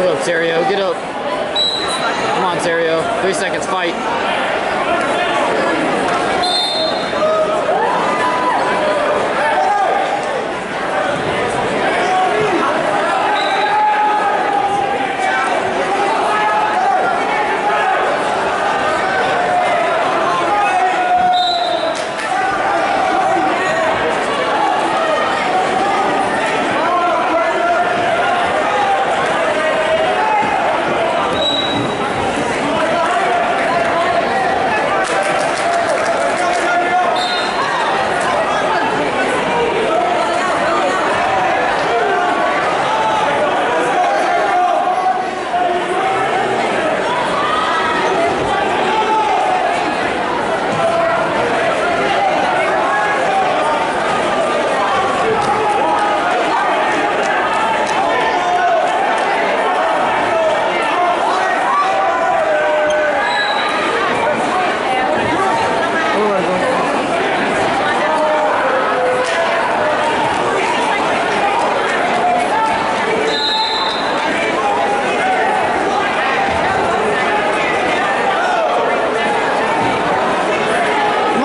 Get up, Serio. Get up. Come on, Serio. Three seconds. Fight.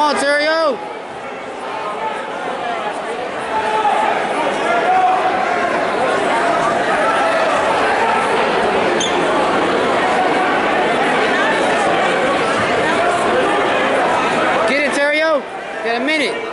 on, Terrio. Get it, Terrio. Got a minute.